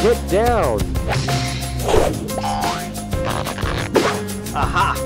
Get down! Aha!